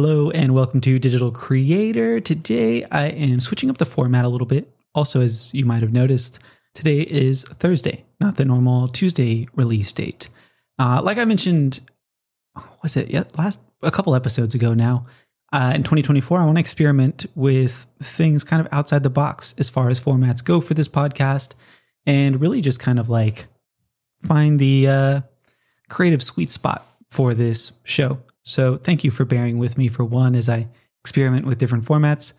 Hello and welcome to Digital Creator. Today I am switching up the format a little bit. Also, as you might have noticed, today is Thursday, not the normal Tuesday release date. Uh, like I mentioned, was it yeah, last a couple episodes ago now? Uh, in 2024, I want to experiment with things kind of outside the box as far as formats go for this podcast, and really just kind of like find the uh, creative sweet spot for this show. So thank you for bearing with me for one as I experiment with different formats.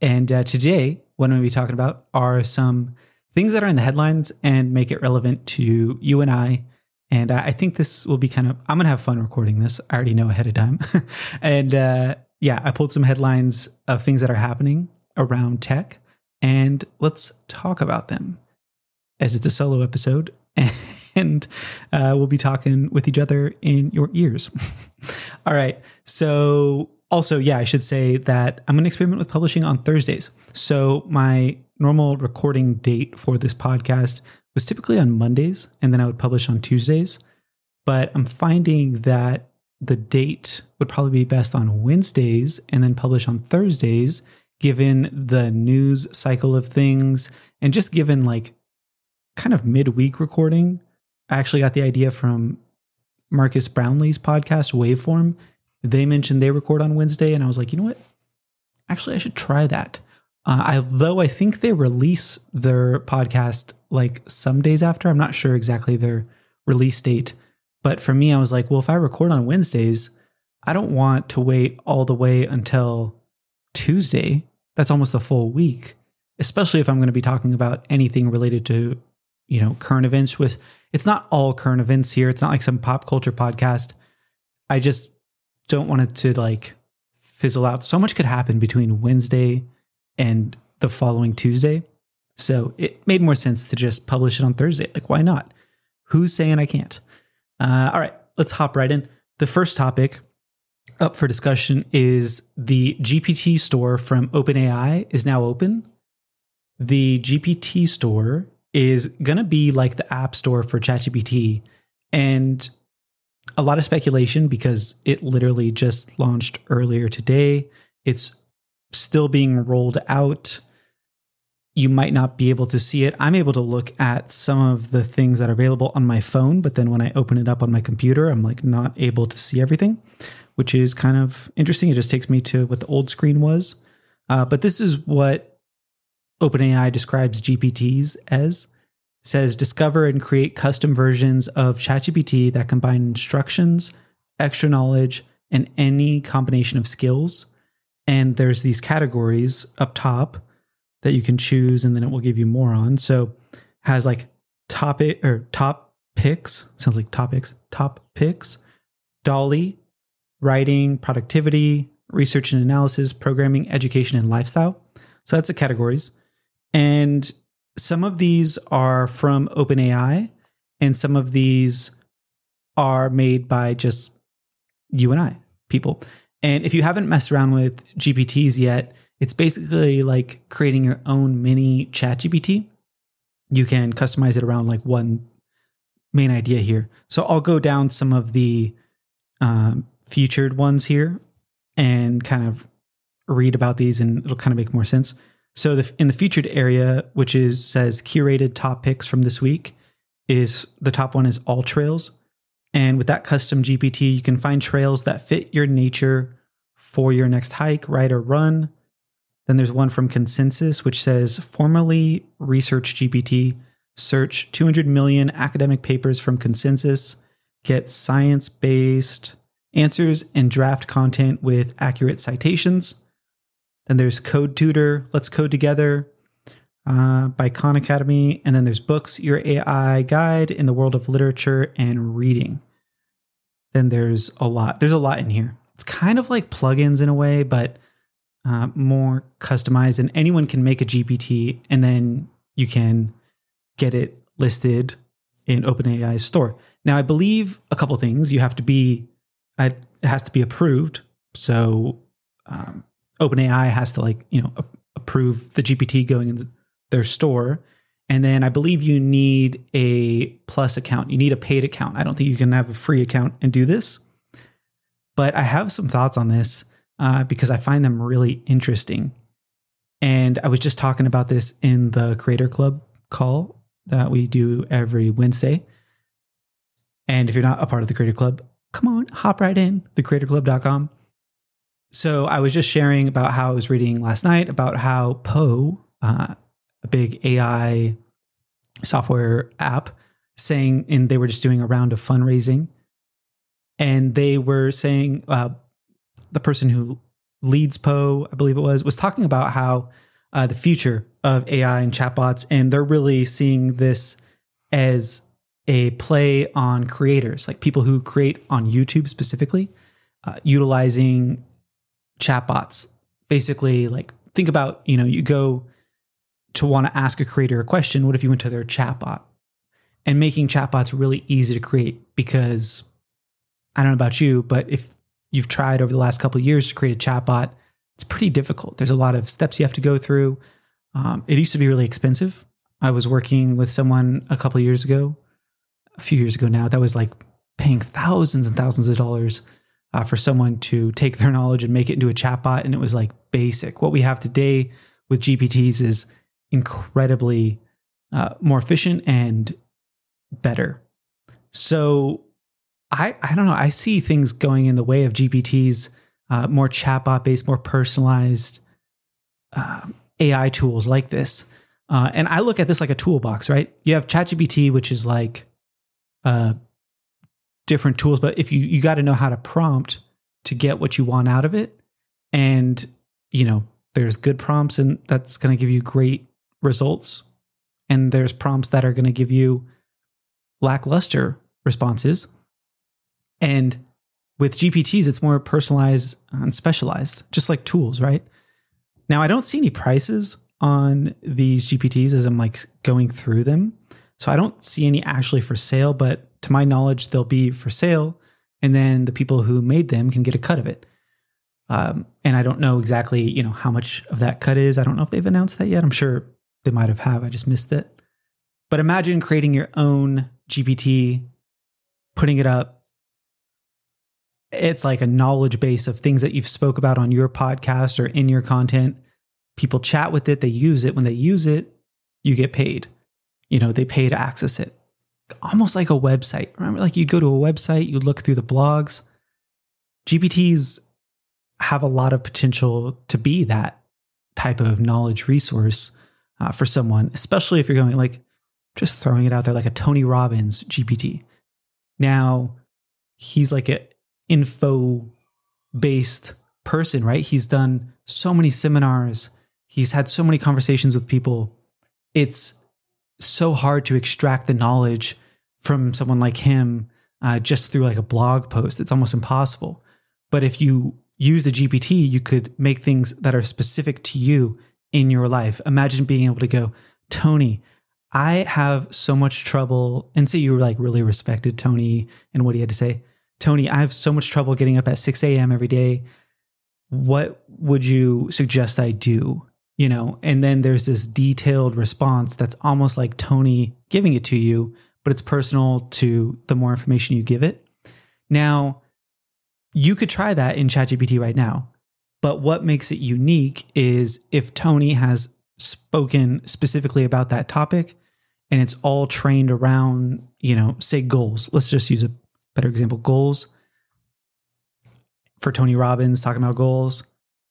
And uh, today, what I'm going to be talking about are some things that are in the headlines and make it relevant to you and I. And I think this will be kind of, I'm going to have fun recording this. I already know ahead of time. and uh, yeah, I pulled some headlines of things that are happening around tech, and let's talk about them as it's a solo episode. and uh, we'll be talking with each other in your ears. All right. So, also, yeah, I should say that I'm going to experiment with publishing on Thursdays. So, my normal recording date for this podcast was typically on Mondays, and then I would publish on Tuesdays. But I'm finding that the date would probably be best on Wednesdays and then publish on Thursdays, given the news cycle of things and just given like kind of midweek recording I actually got the idea from Marques Brownlee's podcast, Waveform. They mentioned they record on Wednesday, and I was like, you know what? Actually, I should try that. Uh, I, though I think they release their podcast like some days after. I'm not sure exactly their release date. But for me, I was like, well, if I record on Wednesdays, I don't want to wait all the way until Tuesday. That's almost a full week, especially if I'm going to be talking about anything related to, you know, current events with it's not all current events here. It's not like some pop culture podcast. I just don't want it to like fizzle out. So much could happen between Wednesday and the following Tuesday. So it made more sense to just publish it on Thursday. Like, why not? Who's saying I can't? Uh, all right, let's hop right in. The first topic up for discussion is the GPT store from OpenAI is now open. The GPT store is going to be like the app store for ChatGPT. And a lot of speculation because it literally just launched earlier today. It's still being rolled out. You might not be able to see it. I'm able to look at some of the things that are available on my phone, but then when I open it up on my computer, I'm like not able to see everything, which is kind of interesting. It just takes me to what the old screen was. Uh, but this is what OpenAI describes GPTs as. Says discover and create custom versions of ChatGPT that combine instructions, extra knowledge, and any combination of skills. And there's these categories up top that you can choose, and then it will give you more on. So has like topic or top picks, sounds like topics, top picks, DALL-E, writing, productivity, research and analysis, programming, education, and lifestyle. So that's the categories. And some of these are from OpenAI, and some of these are made by just you and I, people. And if you haven't messed around with GPTs yet, it's basically like creating your own mini ChatGPT. You can customize it around like one main idea here. So I'll go down some of the um, featured ones here and kind of read about these, and it'll kind of make more sense. So the, in the featured area, which is says curated top picks from this week, is the top one is AllTrails. And with that custom GPT, you can find trails that fit your nature for your next hike, ride, or run. Then there's one from Consensus, which says formerly Research GPT, search 200 million academic papers from Consensus, get science based answers and draft content with accurate citations. Then there's Code Tutor, Let's Code Together uh, by Khan Academy. And then there's Books, Your AI Guide in the World of Literature and Reading. Then there's a lot. There's a lot in here. It's kind of like plugins in a way, but uh, more customized. And anyone can make a GPT and then you can get it listed in OpenAI's store. Now, I believe a couple things. You have to be, it has to be approved. So um, OpenAI has to like you know approve the GPT going into their store, and then I believe you need a plus account. You need a paid account. I don't think you can have a free account and do this. But I have some thoughts on this. uh, because I find them really interesting. And I was just talking about this in the Creator Club call that we do every Wednesday. And if you're not a part of the Creator Club, come on, hop right in, thecreatorclub.com. So I was just sharing about how I was reading last night about how Poe, uh, a big AI software app, saying, and they were just doing a round of fundraising. And they were saying, uh, the person who leads Poe, I believe it was, was talking about how uh, the future of AI and chatbots, and they're really seeing this as a play on creators, like people who create on YouTube specifically, uh, utilizing chatbots. Basically, like think about you know you go to want to ask a creator a question. What if you went to their chatbot? And making chatbots really easy to create because I don't know about you, but if you've tried over the last couple years to create a chatbot, it's pretty difficult. There's a lot of steps you have to go through. Um, it used to be really expensive. I was working with someone a couple years ago, a few years ago now, that was like paying thousands and thousands of dollars uh, for someone to take their knowledge and make it into a chatbot. And it was like basic. What we have today with GPTs is incredibly uh, more efficient and better. So I, I don't know. I see things going in the way of GPTs uh, more chatbot based, more personalized uh, AI tools like this. Uh, and I look at this like a toolbox, right? You have ChatGPT, which is like uh, different tools, but if you you got to know how to prompt to get what you want out of it, and you know there's good prompts and that's going to give you great results, and there's prompts that are going to give you lackluster responses, and with GPTs, it's more personalized and specialized, just like tools, right? Now, I don't see any prices on these GPTs as I'm like going through them. So I don't see any actually for sale, but to my knowledge, they'll be for sale. And then the people who made them can get a cut of it. Um, and I don't know exactly, you know, how much of that cut is. I don't know if they've announced that yet. I'm sure they might have have. I just missed it. But imagine creating your own GPT, putting it up, it's like a knowledge base of things that you've spoke about on your podcast or in your content. People chat with it, they use it. When they use it, you get paid. You know, they pay to access it. Almost like a website. Remember, like you'd go to a website, you'd look through the blogs. GPTs have a lot of potential to be that type of knowledge resource uh, for someone, especially if you're going like just throwing it out there like a Tony Robbins GPT. Now, he's like an info based person, right? He's done so many seminars, he's had so many conversations with people. It's so hard to extract the knowledge from someone like him uh, just through like a blog post. It's almost impossible. But if you use the GPT, you could make things that are specific to you in your life. Imagine being able to go, Tony, I have so much trouble. And say you were like really respected Tony and what he had to say. Tony, I have so much trouble getting up at 6 a.m. every day. What would you suggest I do? You know, and then there's this detailed response that's almost like Tony giving it to you, but it's personal to the more information you give it. Now, you could try that in ChatGPT right now. But what makes it unique is if Tony has spoken specifically about that topic and it's all trained around, you know, say goals. Let's just use a better example, goals. For Tony Robbins talking about goals,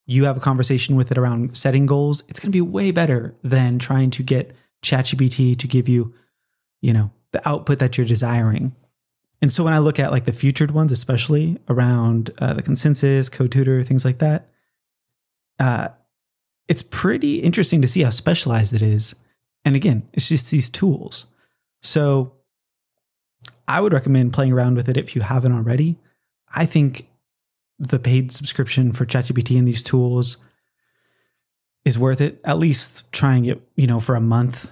you have a conversation with it around setting goals. It's going to be way better than trying to get ChatGPT to give you, you know, the output that you're desiring. And so when I look at like the featured ones, especially around uh, the consensus, CodeTutor, things like that, uh, it's pretty interesting to see how specialized it is. And again, it's just these tools. So I would recommend playing around with it if you haven't already. I think the paid subscription for ChatGPT and these tools is worth it. At least trying it, you know, for a month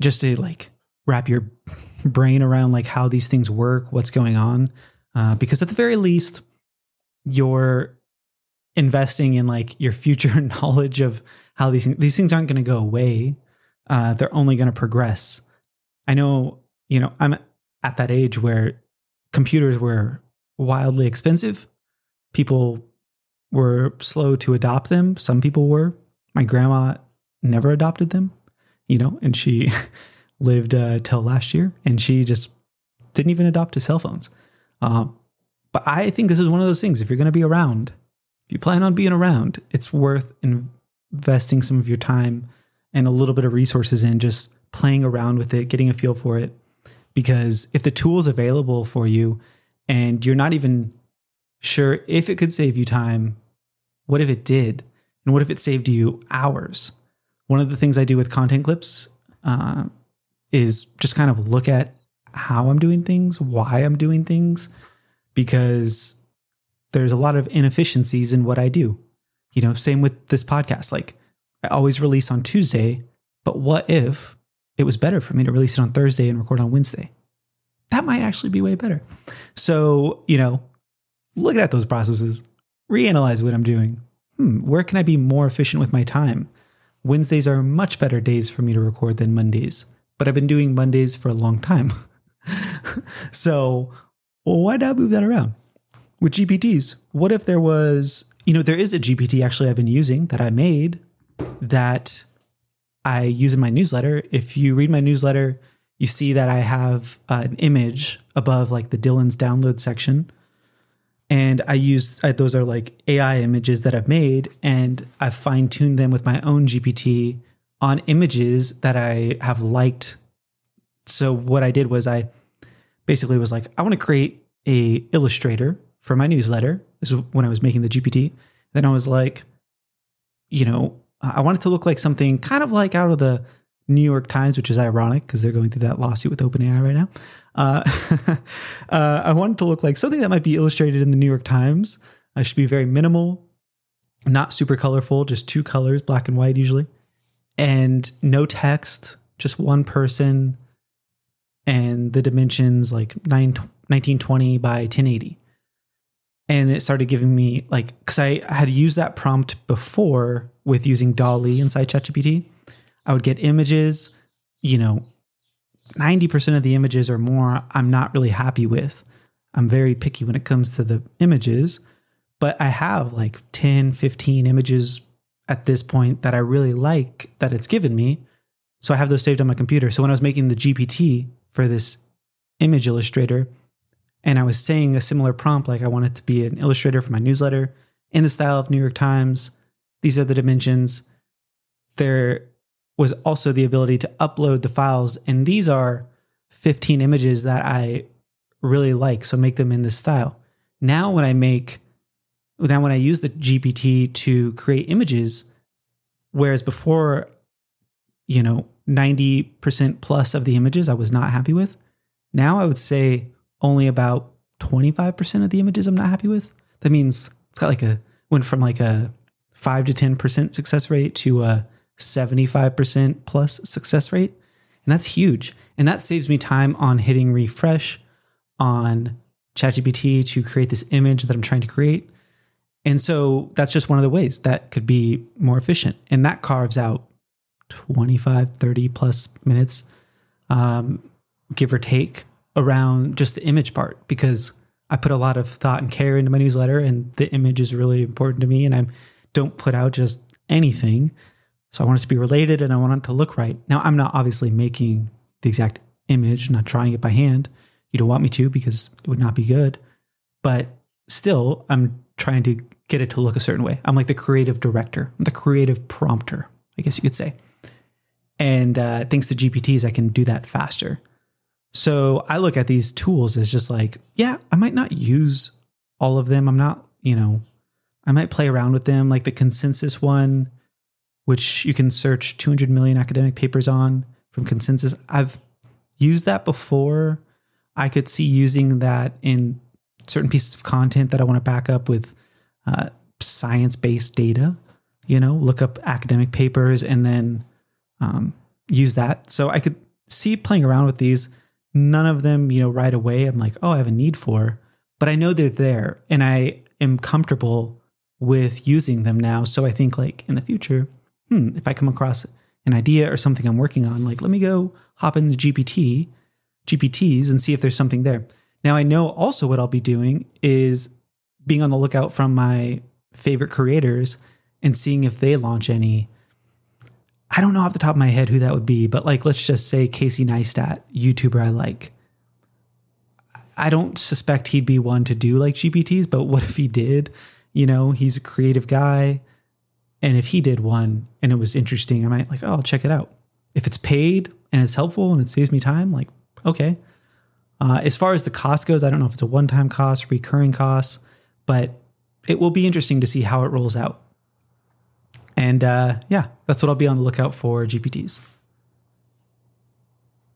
just to like wrap your brain around like how these things work, what's going on. Uh, because at the very least, you're investing in like your future knowledge of how these these things aren't going to go away. Uh, they're only going to progress. I know, you know, I'm at that age where computers were wildly expensive. People were slow to adopt them. Some people were. My grandma never adopted them, you know, and she lived uh, till last year and she just didn't even adopt to cell phones. Uh, but I think this is one of those things. If you're going to be around, if you plan on being around, it's worth investing some of your time and a little bit of resources in just playing around with it, getting a feel for it. Because if the tool's available for you and you're not even sure if it could save you time, what if it did? And what if it saved you hours? One of the things I do with content clips uh, is just kind of look at how I'm doing things, why I'm doing things, because there's a lot of inefficiencies in what I do. You know, same with this podcast. Like I always release on Tuesday, but what if it was better for me to release it on Thursday and record on Wednesday? That might actually be way better. So, you know, look at those processes, reanalyze what I'm doing. Hmm, where can I be more efficient with my time? Wednesdays are much better days for me to record than Mondays, but I've been doing Mondays for a long time. so, why not move that around? With GPTs, what if there was, you know, there is a GPT actually I've been using that I made that I use in my newsletter. If you read my newsletter, you see that I have uh, an image above like the Dylan's download section. And I use uh, those are like AI images that I've made, and I've fine tuned them with my own GPT on images that I have liked. So what I did was I basically was like, I want to create a illustrator for my newsletter. This is when I was making the GPT. Then I was like, you know, I want it to look like something kind of like out of the New York Times, which is ironic because they're going through that lawsuit with OpenAI right now. Uh, uh, I want it to look like something that might be illustrated in the New York Times. I should be very minimal, not super colorful, just two colors, black and white usually, and no text, just one person, and the dimensions like 9, 1920 by 1080 and it started giving me like because I had used that prompt before with using DALL-E inside ChatGPT. I would get images, you know, 90% of the images or more I'm not really happy with. I'm very picky when it comes to the images, but I have like 10, 15 images at this point that I really like that it's given me. So I have those saved on my computer. So when I was making the GPT for this image illustrator, and I was saying a similar prompt, like I want it to be an illustrator for my newsletter in the style of New York Times. These are the dimensions. There was also the ability to upload the files, and these are 15 images that I really like. So make them in this style. Now, when I make, now when I use the GPT to create images, whereas before, you know, 90% plus of the images I was not happy with, now I would say only about 25% of the images I'm not happy with. That means it's got like a went from like a 5 to 10% success rate to a 75% plus success rate. And that's huge. And that saves me time on hitting refresh on ChatGPT to create this image that I'm trying to create. And so that's just one of the ways that could be more efficient. And that carves out 25, 30 plus minutes, um, give or take, around just the image part because I put a lot of thought and care into my newsletter and the image is really important to me and I don't put out just anything. So I want it to be related and I want it to look right. Now I'm not obviously making the exact image, not trying it by hand. You don't want me to because it would not be good. But still, I'm trying to get it to look a certain way. I'm like the creative director, the creative prompter, I guess you could say. And uh, thanks to GPTs, I can do that faster. So I look at these tools as just like, yeah, I might not use all of them. I'm not, you know, I might play around with them, like the consensus one, which you can search 200 million academic papers on from consensus. I've used that before. I could see using that in certain pieces of content that I want to back up with uh, science based data, you know, look up academic papers and then um, use that. So I could see playing around with these none of them, you know, right away I'm like, oh, I have a need for, but I know they're there and I am comfortable with using them now. So I think like in the future, hmm, if I come across an idea or something I'm working on, like let me go hop into GPT, GPTs and see if there's something there. Now I know also what I'll be doing is being on the lookout from my favorite creators and seeing if they launch any. I don't know off the top of my head who that would be, but like let's just say Casey Neistat, YouTuber I like. I don't suspect he'd be one to do like GPTs, but what if he did? You know, he's a creative guy. And if he did one and it was interesting, I might like, oh, I'll check it out. If it's paid and it's helpful and it saves me time, like, okay. Uh, as far as the cost goes, I don't know if it's a one time cost, recurring cost, but it will be interesting to see how it rolls out. And uh, yeah, that's what I'll be on the lookout for GPTs.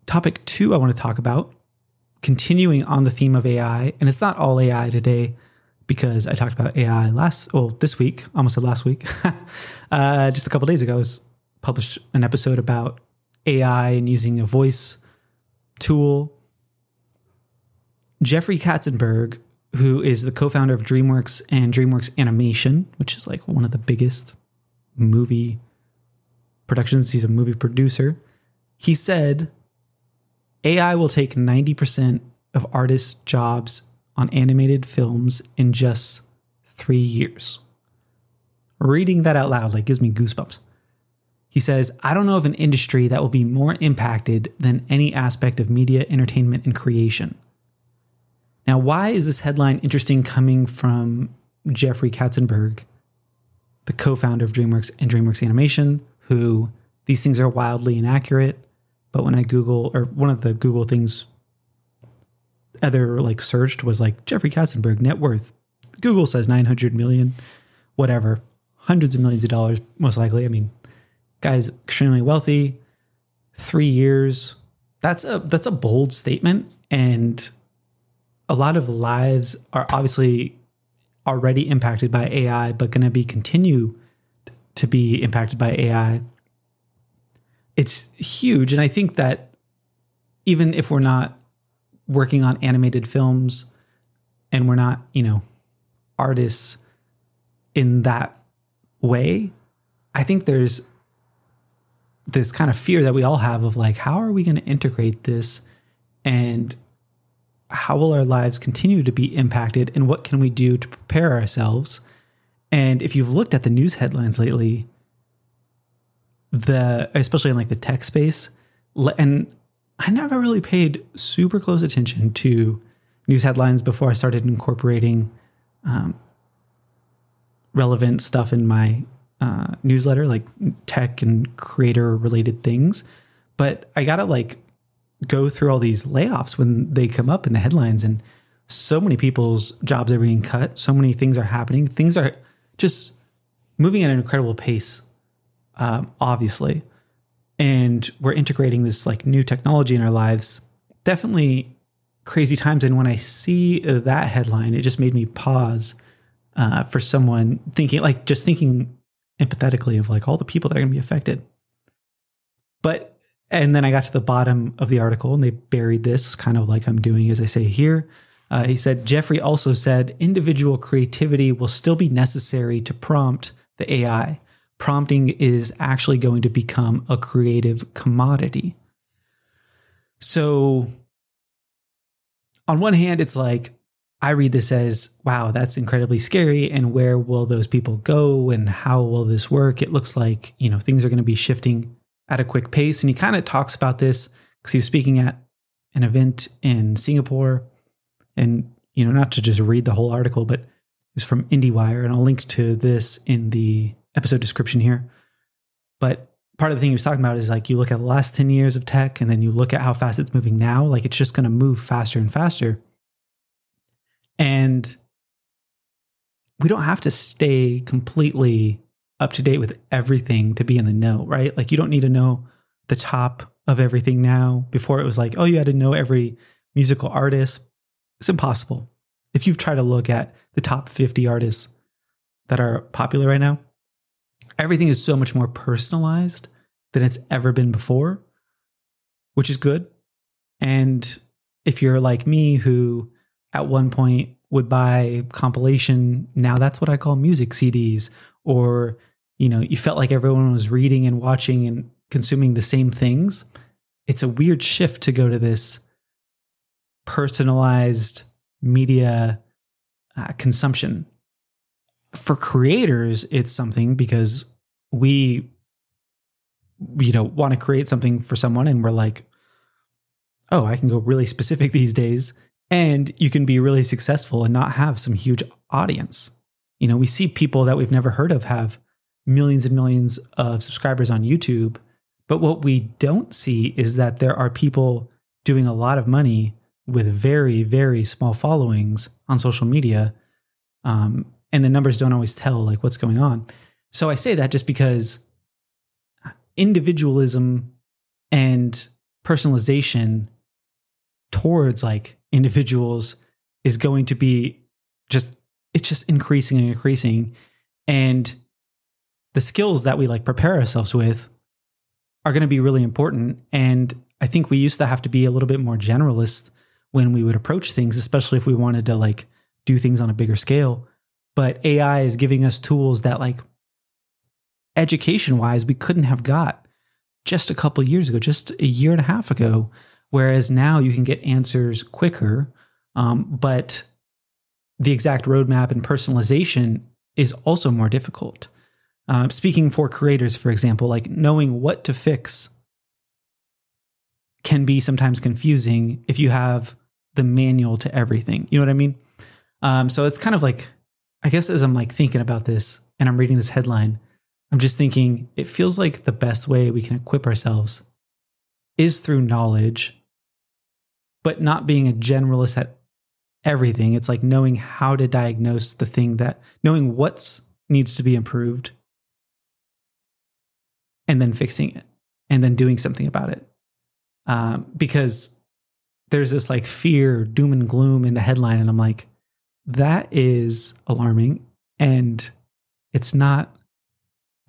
Topic two, I want to talk about continuing on the theme of AI, and it's not all AI today because I talked about AI last, well, this week, almost said last week, uh, just a couple days ago, I was published an episode about AI and using a voice tool. Jeffrey Katzenberg, who is the co-founder of DreamWorks and DreamWorks Animation, which is like one of the biggest movie productions. He's a movie producer. He said AI will take 90% of artists' jobs on animated films in just three years. Reading that out loud like gives me goosebumps. He says, I don't know of an industry that will be more impacted than any aspect of media, entertainment, and creation. Now, why is this headline interesting coming from Jeffrey Katzenberg, the co founder of DreamWorks and DreamWorks Animation, who these things are wildly inaccurate. But when I Google, or one of the Google things other like searched was like Jeffrey Katzenberg net worth. Google says 900 million, whatever, hundreds of millions of dollars, most likely. I mean, guy's extremely wealthy. Three years. That's a that's a bold statement, and a lot of lives are obviously already impacted by AI, but going to be continue to be impacted by AI. It's huge, and I think that even if we're not working on animated films and we're not, you know, artists in that way, I think there's this kind of fear that we all have of like, how are we going to integrate this and how will our lives continue to be impacted and what can we do to prepare ourselves? And if you've looked at the news headlines lately, the especially in like the tech space, and I never really paid super close attention to news headlines before I started incorporating um, relevant stuff in my uh, newsletter, like tech and creator related things. But I gotta like go through all these layoffs when they come up in the headlines, and so many people's jobs are being cut. So many things are happening. Things are just moving at an incredible pace, um, obviously and we're integrating this like new technology in our lives. Definitely crazy times. And when i see that headline it just made me pause uh, for someone thinking like just thinking empathetically of like all the people that are going to be affected. But and then i got to the bottom of the article and they buried this kind of like i'm doing as i say here. Uh, he said jeffrey also said individual creativity will still be necessary to prompt the ai prompting is actually going to become a creative commodity. So, on one hand, it's like, I read this as, wow, that's incredibly scary. And where will those people go? And how will this work? It looks like, you know, things are going to be shifting at a quick pace. And he kind of talks about this because he was speaking at an event in Singapore. And, you know, not to just read the whole article, but it's from IndieWire. And I'll link to this in the episode description here. But part of the thing he was talking about is like you look at the last 10 years of tech and then you look at how fast it's moving now, like it's just going to move faster and faster. And we don't have to stay completely up to date with everything to be in the know, right? Like you don't need to know the top of everything now. Before it was like, oh, you had to know every musical artist. It's impossible. If you've tried to look at the top 50 artists that are popular right now, everything is so much more personalized than it's ever been before, which is good. And if you're like me, who at one point would buy compilation, now that's what I call music CDs, or you know, you felt like everyone was reading and watching and consuming the same things. It's a weird shift to go to this personalized media uh, consumption for creators, it's something because we, you know, want to create something for someone and we're like, oh, I can go really specific these days. And you can be really successful and not have some huge audience. You know, we see people that we've never heard of have millions and millions of subscribers on YouTube. But what we don't see is that there are people doing a lot of money with very, very small followings on social media. Um, and the numbers don't always tell like what's going on. So I say that just because individualism and personalization towards like individuals is going to be just it's just increasing and increasing. And the skills that we like prepare ourselves with are going to be really important. And i think we used to have to be a little bit more generalist when we would approach things especially if we wanted to like do things on a bigger scale but ai is giving us tools that like education wise we couldn't have got just a couple years ago just a year and a half ago. Whereas now you can get answers quicker um, but the exact roadmap and personalization is also more difficult. Uh, speaking for creators for example like knowing what to fix can be sometimes confusing if you have the manual to everything. You know what i mean? Um, so it's kind of like i guess as i'm like thinking about this and i'm reading this headline I'm just thinking it feels like the best way we can equip ourselves is through knowledge, but not being a generalist at everything. It's like knowing how to diagnose the thing that, knowing what needs to be improved, and then fixing it, and then doing something about it. Um, because there's this like fear, doom and gloom in the headline, and I'm like, that is alarming, and it's not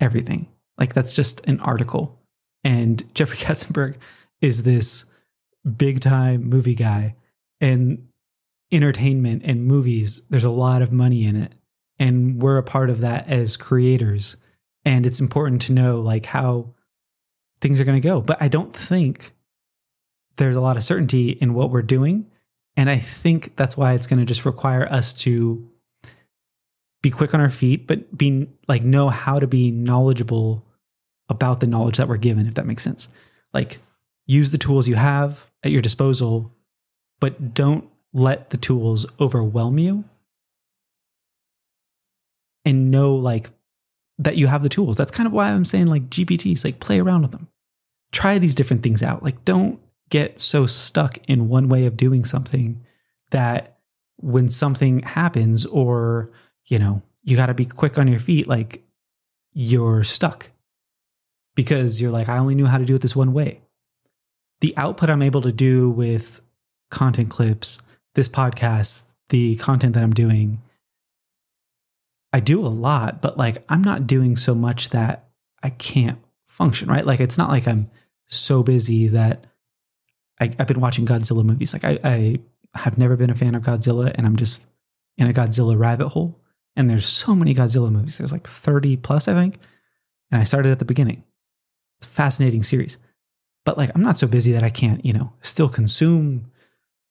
everything. Like that's just an article. And Jeffrey Katzenberg is this big time movie guy and entertainment and movies. There's a lot of money in it. And we're a part of that as creators. And it's important to know like how things are going to go. But I don't think there's a lot of certainty in what we're doing. And I think that's why it's going to just require us to be quick on our feet, but be like know how to be knowledgeable about the knowledge that we're given, if that makes sense. Like use the tools you have at your disposal, but don't let the tools overwhelm you. And know like that you have the tools. That's kind of why I'm saying like GPTs, like play around with them. Try these different things out. Like don't get so stuck in one way of doing something that when something happens or you know, you got to be quick on your feet. Like you're stuck because you're like, I only knew how to do it this one way. The output I'm able to do with content clips, this podcast, the content that I'm doing, I do a lot, but like I'm not doing so much that I can't function, right? Like it's not like I'm so busy that I, have been watching Godzilla movies. Like I, I have never been a fan of Godzilla and I'm just in a Godzilla rabbit hole. And there's so many Godzilla movies. There's like 30 plus, I think. And I started at the beginning. It's a fascinating series. But like I'm not so busy that I can't, you know, still consume,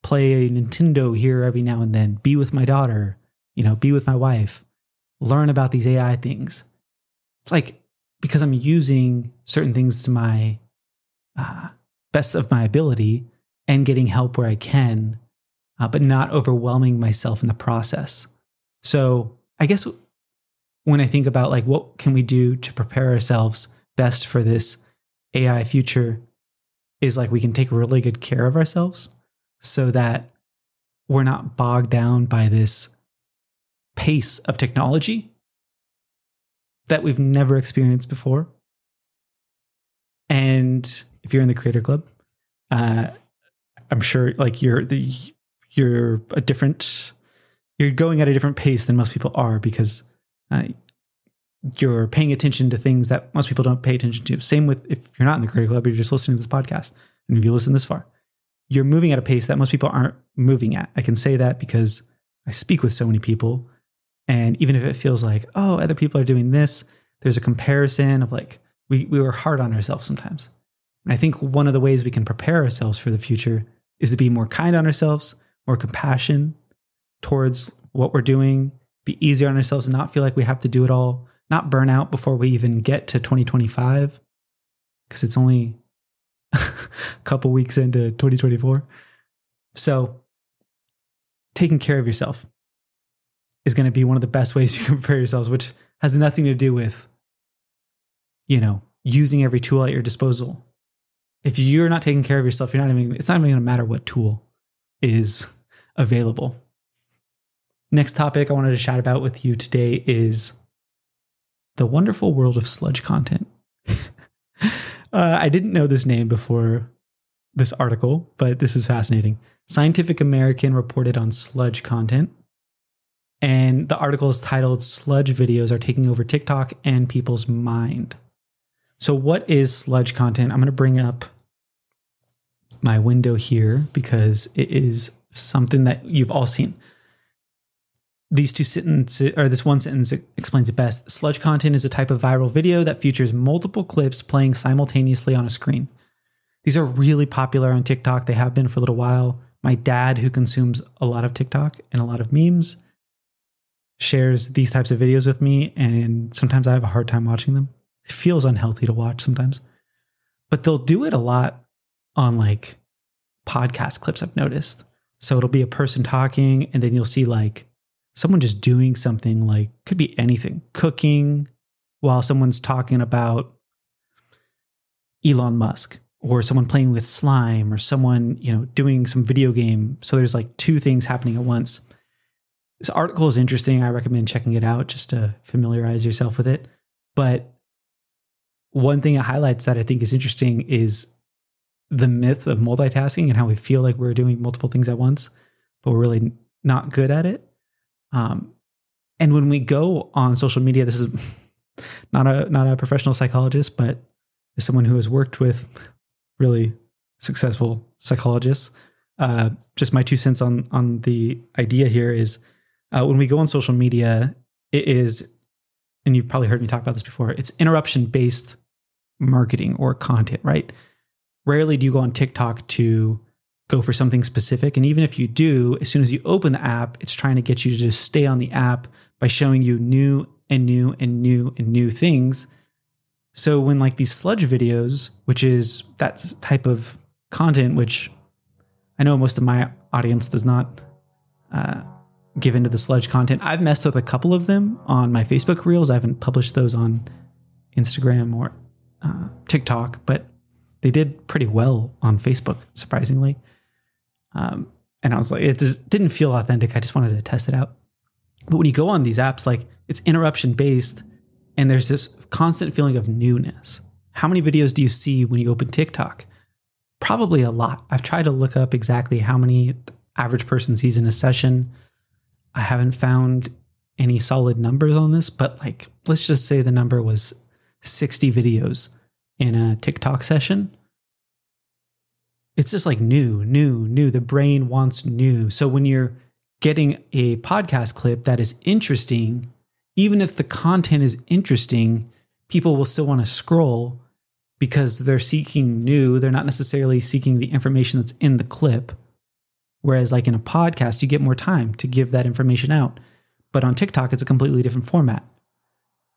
play a Nintendo here every now and then, be with my daughter, you know, be with my wife, learn about these AI things. It's like because I'm using certain things to my uh, best of my ability and getting help where I can, uh, but not overwhelming myself in the process. So I guess when I think about like what can we do to prepare ourselves best for this AI future is like we can take really good care of ourselves so that we're not bogged down by this pace of technology that we've never experienced before. And if you're in the creator club, uh, I'm sure like you're the you're a different you're going at a different pace than most people are because uh, you're paying attention to things that most people don't pay attention to. Same with if you're not in the creator club, you're just listening to this podcast, and if you listen this far, you're moving at a pace that most people aren't moving at. I can say that because I speak with so many people, and even if it feels like oh, other people are doing this, there's a comparison of like we we were hard on ourselves sometimes. And I think one of the ways we can prepare ourselves for the future is to be more kind on ourselves, more compassion towards what we're doing, be easier on ourselves, not feel like we have to do it all, not burn out before we even get to 2025, because it's only a couple weeks into 2024. So, taking care of yourself is going to be one of the best ways you can prepare yourselves, which has nothing to do with, you know, using every tool at your disposal. If you're not taking care of yourself, you're not even, it's not even to matter what tool is available. Next topic I wanted to chat about with you today is the wonderful world of sludge content. uh, I didn't know this name before this article, but this is fascinating. Scientific American reported on sludge content. And the article is titled Sludge Videos Are Taking Over TikTok and People's Mind. So, what is sludge content? I'm going to bring up my window here because it is something that you've all seen. These two sentences, or this one sentence explains it best. Sludge content is a type of viral video that features multiple clips playing simultaneously on a screen. These are really popular on TikTok. They have been for a little while. My dad, who consumes a lot of TikTok and a lot of memes, shares these types of videos with me, and sometimes I have a hard time watching them. It feels unhealthy to watch sometimes, but they'll do it a lot on like podcast clips, I've noticed. So it'll be a person talking, and then you'll see like someone just doing something like could be anything, cooking while someone's talking about Elon Musk or someone playing with slime or someone, you know, doing some video game. So there's like two things happening at once. This article is interesting. I recommend checking it out just to familiarize yourself with it. But one thing it highlights that I think is interesting is the myth of multitasking and how we feel like we're doing multiple things at once, but we're really not good at it. Um, and when we go on social media, this is not a not a professional psychologist, but as someone who has worked with really successful psychologists. Uh, just my two cents on on the idea here is uh, when we go on social media, it is, and you've probably heard me talk about this before. It's interruption based marketing or content, right? Rarely do you go on TikTok to go for something specific. And even if you do, as soon as you open the app, it's trying to get you to just stay on the app by showing you new and new and new and new things so when like these sludge videos, which is that type of content, which I know most of my audience does not uh, give into the sludge content. I've messed with a couple of them on my Facebook reels. I haven't published those on Instagram or uh, TikTok, but they did pretty well on Facebook, surprisingly. Um, and I was like, it just didn't feel authentic. I just wanted to test it out. But when you go on these apps, like it's interruption based and there's this constant feeling of newness. How many videos do you see when you open TikTok? Probably a lot. I've tried to look up exactly how many the average person sees in a session. I haven't found any solid numbers on this, but like, let's just say the number was 60 videos in a TikTok session. It's just like new, new, new. The brain wants new. So when you're getting a podcast clip that is interesting, even if the content is interesting, people will still want to scroll because they're seeking new. They're not necessarily seeking the information that's in the clip. Whereas, like in a podcast, you get more time to give that information out. But on TikTok, it's a completely different format.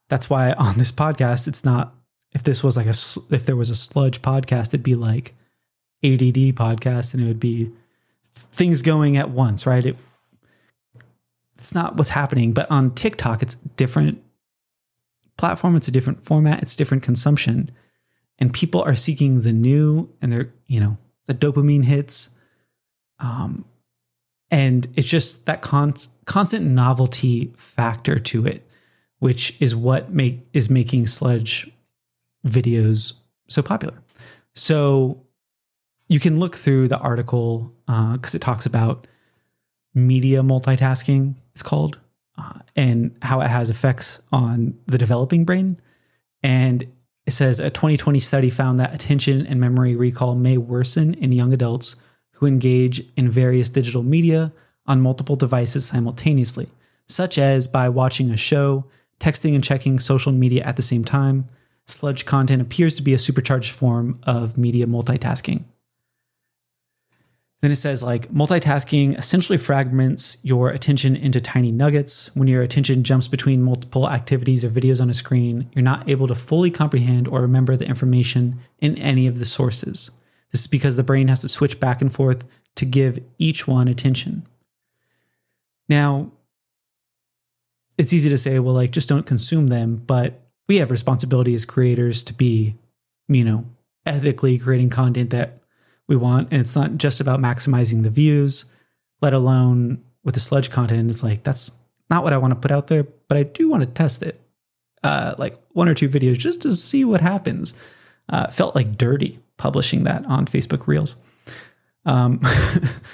That's why on this podcast, it's not, if this was like a, if there was a sludge podcast, it'd be like ADD podcast and it would be things going at once, right? It, it's not what's happening. But on TikTok, it's different platform, it's a different format, it's different consumption. And people are seeking the new and they're, you know, the dopamine hits. Um, and it's just that con- constant novelty factor to it, which is what make is making sludge videos so popular. So you can look through the article because uh, it talks about media multitasking it's called, uh, and how it has effects on the developing brain. And it says a 2020 study found that attention and memory recall may worsen in young adults who engage in various digital media on multiple devices simultaneously, such as by watching a show, texting and checking social media at the same time. Sludge content appears to be a supercharged form of media multitasking. Then it says like multitasking essentially fragments your attention into tiny nuggets. When your attention jumps between multiple activities or videos on a screen, you're not able to fully comprehend or remember the information in any of the sources. This is because the brain has to switch back and forth to give each one attention. Now, it's easy to say, well, like just don't consume them, but we have responsibility as creators to be, you know, ethically creating content that we want. And it's not just about maximizing the views, let alone with the sludge content. It's like, that's not what I want to put out there, but I do want to test it. Uh, like one or two videos just to see what happens. Uh, felt like dirty publishing that on Facebook Reels. Um,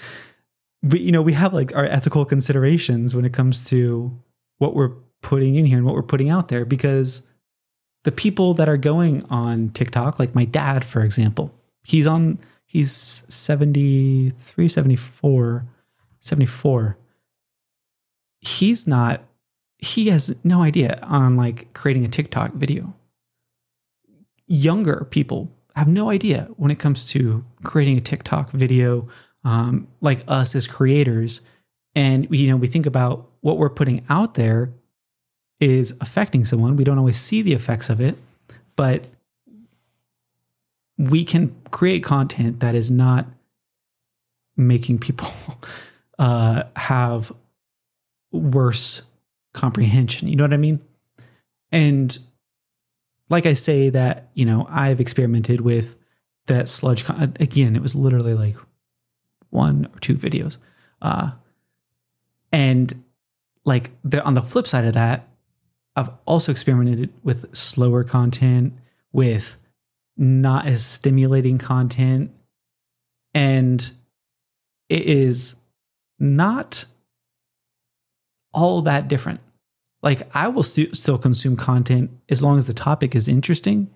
but you know, we have like our ethical considerations when it comes to what we're putting in here and what we're putting out there because the people that are going on TikTok, like my dad, for example, he's on he's 73 74 74 he's not he has no idea on like creating a tiktok video. Younger people have no idea when it comes to creating a tiktok video um, like us as creators. And you know we think about what we're putting out there is affecting someone we don't always see the effects of it but we can create content that is not making people uh, have worse comprehension. You know what I mean? And like I say that, you know, I've experimented with that sludge. Con- Again, it was literally like one or two videos. Uh, and like the, on the flip side of that, I've also experimented with slower content, with not as stimulating content and it is not all that different. Like i will st- still consume content as long as the topic is interesting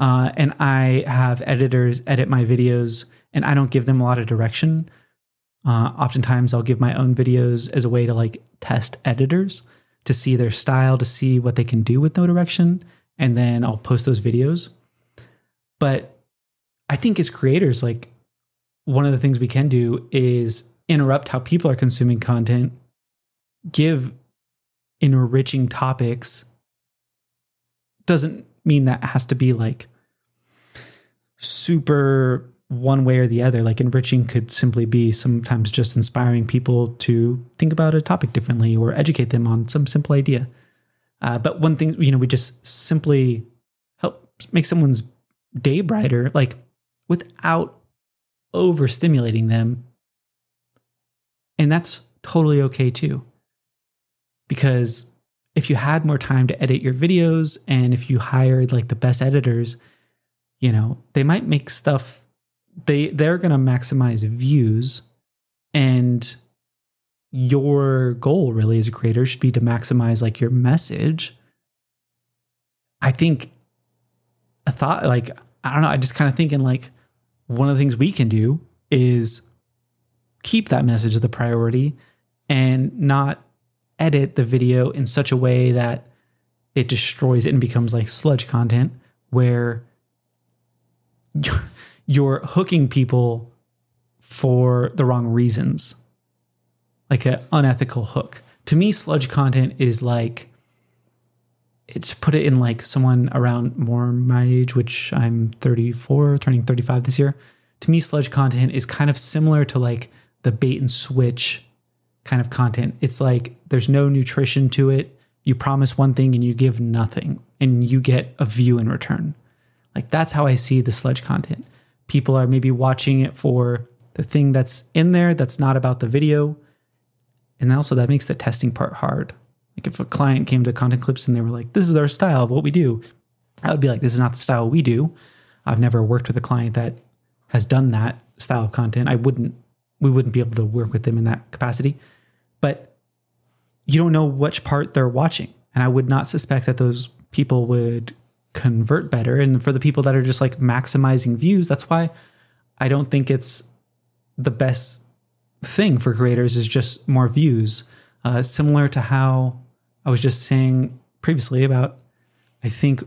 uh, and i have editors edit my videos and i don't give them a lot of direction. Uh, oftentimes i'll give my own videos as a way to like test editors to see their style to see what they can do with no direction and then i'll post those videos but I think as creators, like one of the things we can do is interrupt how people are consuming content, give enriching topics. Doesn't mean that has to be like super one way or the other. Like enriching could simply be sometimes just inspiring people to think about a topic differently or educate them on some simple idea. Uh, but one thing, you know, we just simply help make someone's day brighter, like without overstimulating them. And that's totally okay too. Because if you had more time to edit your videos and if you hired like the best editors, you know, they might make stuff they they're going to maximize views and your goal really as a creator should be to maximize like your message. I think a thought like I don't know, I just kind of thinking like one of the things we can do is keep that message as the priority and not edit the video in such a way that it destroys it and becomes like sludge content where you're hooking people for the wrong reasons like an unethical hook to me sludge content is like it's put it in like someone around more my age, which I'm 34, turning 35 this year. To me, sludge content is kind of similar to like the bait and switch kind of content. It's like there's no nutrition to it. You promise one thing and you give nothing, and you get a view in return. Like that's how I see the sludge content. People are maybe watching it for the thing that's in there that's not about the video. And also that makes the testing part hard. Like if a client came to content clips and they were like, this is our style of what we do, I would be like, this is not the style we do. I've never worked with a client that has done that style of content. I wouldn't, we wouldn't be able to work with them in that capacity. But you don't know which part they're watching. And I would not suspect that those people would convert better. And for the people that are just like maximizing views, that's why I don't think it's the best thing for creators is just more views. Uh, similar to how I was just saying previously about, I think,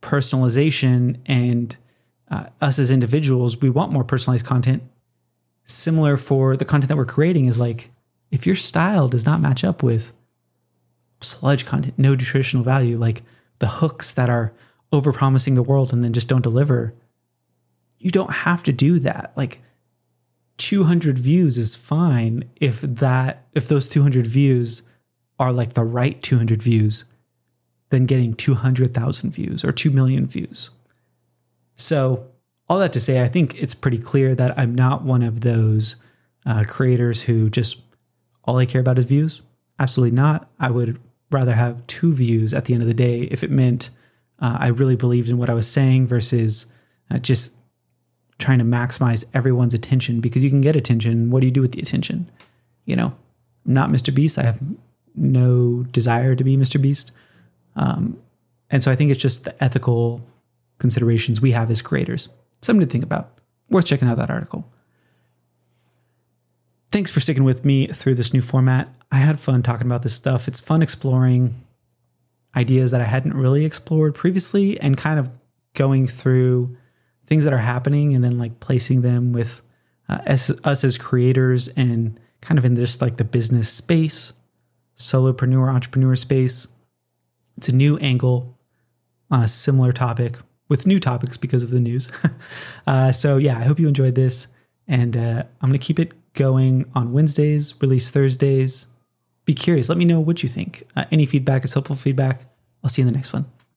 personalization and uh, us as individuals, we want more personalized content similar for the content that we're creating is like if your style does not match up with sludge content, no nutritional value, like the hooks that are overpromising the world and then just don't deliver, you don't have to do that. Like 200 views is fine if that if those 200 views are like the right 200 views than getting 200,000 views or 2 million views. So, all that to say, I think it's pretty clear that I'm not one of those uh, creators who just all I care about is views. Absolutely not. I would rather have two views at the end of the day if it meant uh, I really believed in what I was saying versus uh, just trying to maximize everyone's attention because you can get attention. What do you do with the attention? You know, I'm not Mr. Beast. I have no desire to be Mr. Beast. Um, and so I think it's just the ethical considerations we have as creators. Something to think about. Worth checking out that article. Thanks for sticking with me through this new format. I had fun talking about this stuff. It's fun exploring ideas that I hadn't really explored previously and kind of going through things that are happening and then like placing them with uh, us, us as creators and kind of in just like the business space, solopreneur, entrepreneur space. It's a new angle on a similar topic with new topics because of the news. uh, so, yeah, I hope you enjoyed this. And uh, I'm going to keep it going on Wednesdays, release Thursdays. Be curious. Let me know what you think. Uh, any feedback is helpful feedback. I'll see you in the next one.